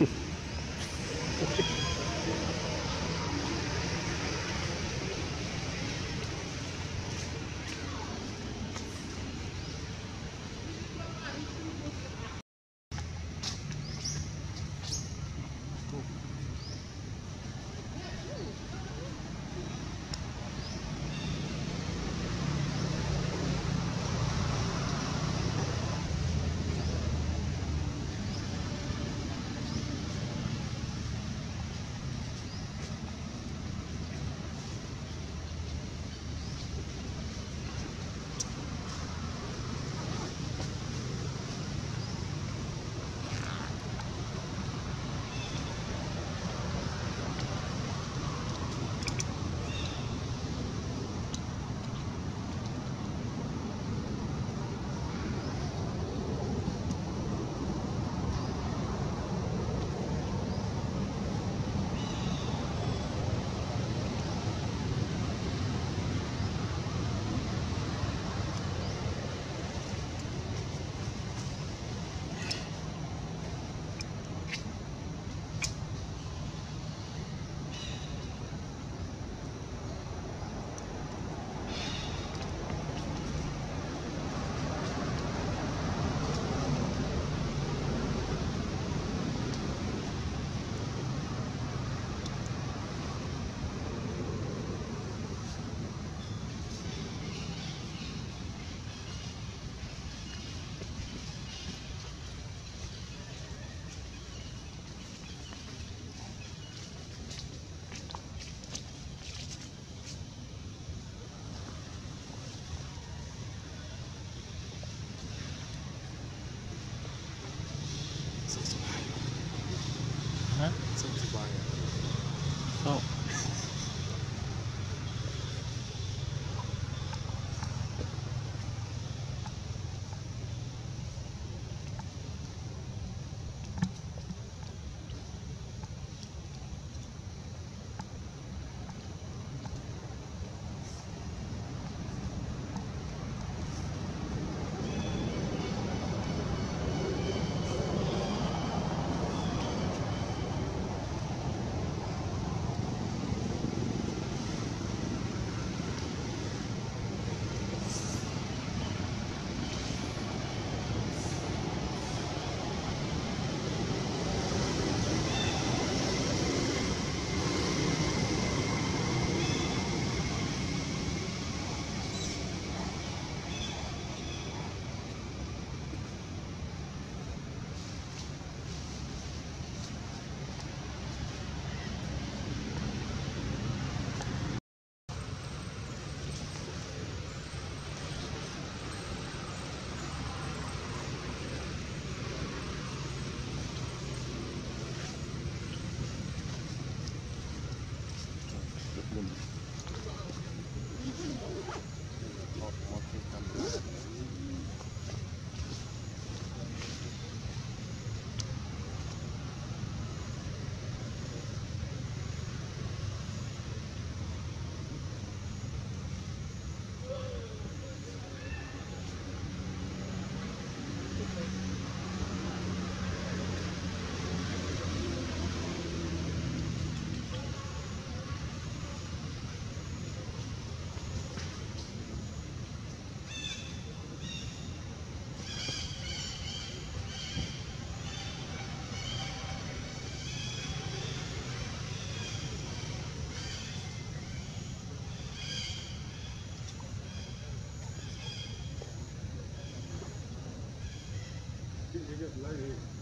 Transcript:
Ha, ha, ha. বলুন just love you.